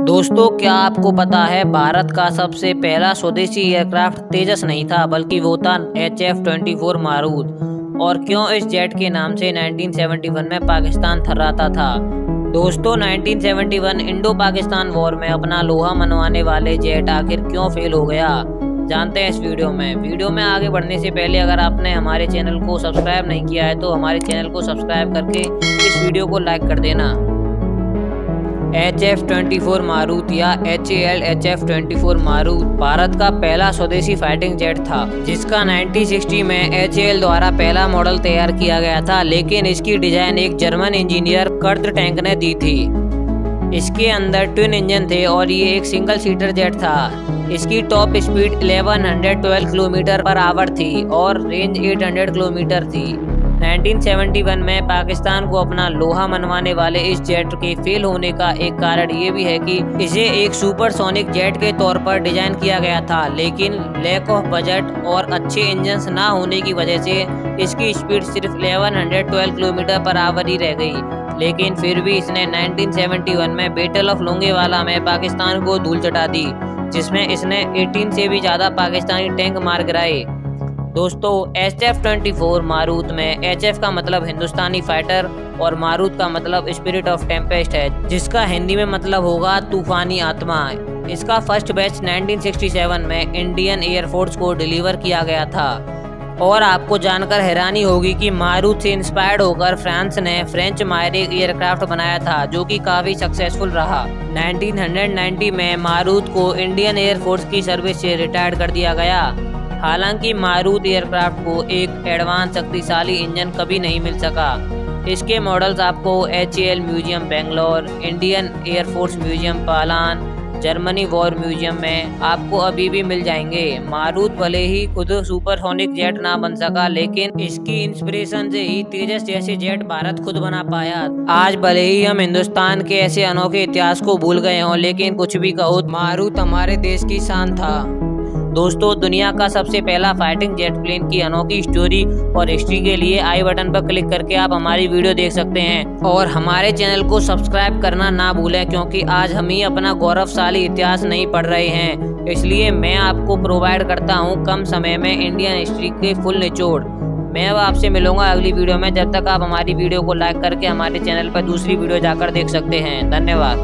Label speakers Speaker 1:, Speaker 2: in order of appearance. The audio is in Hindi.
Speaker 1: दोस्तों, क्या आपको पता है, भारत का सबसे पहला स्वदेशी एयरक्राफ्ट तेजस नहीं था, बल्कि वो था H F twenty four Marut और क्यों इस जेट के नाम से 1971 में पाकिस्तान थर्राता था? दोस्तों 1971 इंडो पाकिस्तान वॉर में अपना लोहा मनवाने वाले जेट आखिर क्यों फेल हो गया? जानते हैं इस वीडियो में। वीडियो में आगे बढ़ने से पहले अगर आपने हमारे चैनल को सब्सक्राइब नहीं किया है तो हमारे चैनल को सब्सक्राइब करके इस वीडियो को लाइक कर देना। H F twenty four Marut या H L H F twenty four Marut Bharat का पहला स्वदेशी फाइटिंग जेट था, जिसका 1960 में एच एल द्वारा पहला मॉडल तैयार किया गया था, लेकिन इसकी डिज़ाइन एक जर्मन इंजीनियर कर्त टैंक ने दी थी। इसके अंदर ट्विन इंजन थे और ये एक सिंगल सीटर जेट था। इसकी top speed 1112 kilometre per hour थी और रेंज 800 किलोमीटर थी। 1971 में पाकिस्तान को अपना लोहा मनवाने वाले इस जेट के फेल होने का एक कारण ये भी है कि इसे एक सुपरसोनिक जेट के तौर पर डिज़ाइन किया गया था, लेकिन लैक ऑफ़ बजट और अच्छे इंजन ना होने की वजह से इसकी स्पीड सिर्फ़ 1112 किलोमीटर पर आवर ही रह गई। लेकिन फिर भी इसने 1971 में बेटल ऑफ़ लोंगेवाला में पाकिस्तान को धूल चटा दी, जिसमें इसने 18 से भी ज़्यादा पाकिस्तानी टैंक मार गिराए। दोस्तों H F twenty four Marut में एच एफ़ का मतलब हिंदुस्तानी फाइटर और मारूत का मतलब स्पिरिट ऑफ़ टेम्पेस्ट है, जिसका हिंदी में मतलब होगा तूफानी आत्मा। इसका फ़र्स्ट बैच 1967 में इंडियन एयरफोर्स को डिलीवर किया गया था। और आपको जानकर हैरानी होगी कि मारूत से इंस्पायर्ड होकर फ्रांस ने फ्रेंच मायरे एयरक्राफ्ट बनाया था, जो कि काफ़ी सक्सेसफुल रहा। 1990 में मारूत को इंडियन एयरफोर्स की सर्विस से रिटायर्ड कर दिया गया। हालाँकि मारूत एयरक्राफ्ट को एक एडवांस शक्तिशाली इंजन कभी नहीं मिल सका। इसके मॉडल्स आपको H museum Bangalore Indian air force museum Palam Germany war museum में आपको अभी भी मिल जाएँगे। मारूत भले ही खुद सुपरसोनिक जेट ना बन सका, लेकिन इसकी इंस्पिरेशन से ही तेजस जैसे जेट भारत खुद बना पाया। आज भले ही हम हिंदुस्तान के ऐसे अनोखे इतिहास को भूल गए हों, लेकिन कुछ भी कहो, मारूत हमारे देश की शान था। दोस्तों, दुनिया का सबसे पहला फाइटिंग जेट प्लेन की अनोखी स्टोरी और हिस्ट्री के लिए आई बटन पर क्लिक करके आप हमारी वीडियो देख सकते हैं। और हमारे चैनल को सब्सक्राइब करना ना भूलें, क्योंकि आज हम ही अपना गौरवशाली इतिहास नहीं पढ़ रहे हैं। इसलिए मैं आपको प्रोवाइड करता हूँ कम समय में इंडियन हिस्ट्री के फुल निचोड़। मैं अब आपसे मिलूँगा अगली वीडियो में। जब तक आप हमारी वीडियो को लाइक करके हमारे चैनल पर दूसरी वीडियो जाकर देख सकते हैं। धन्यवाद।